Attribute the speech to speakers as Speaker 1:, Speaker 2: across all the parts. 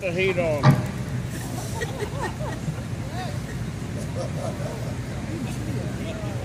Speaker 1: the heat on.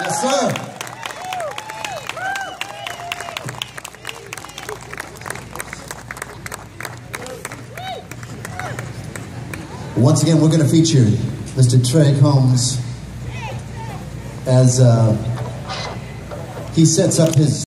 Speaker 1: Yes, sir. Once again, we're going to feature Mr. Trey Combs as uh, he sets up his